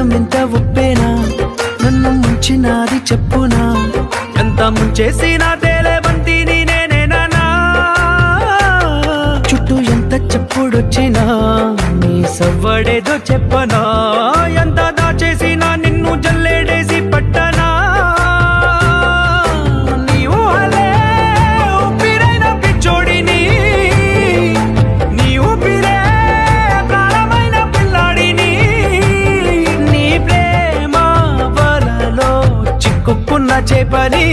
గారం ఎంత ఉప్పేనా నన్ను ముంచినాది చెప్పునా? ఎంత ముంచేసిన తేలే బంతిని నేనేనా చుట్టూ ఎంత చెప్పుడొచ్చినా నీ సవ్వడేదో చెప్పనా? కొప్పున్న చేపని